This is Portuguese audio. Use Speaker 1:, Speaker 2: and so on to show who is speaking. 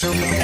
Speaker 1: Música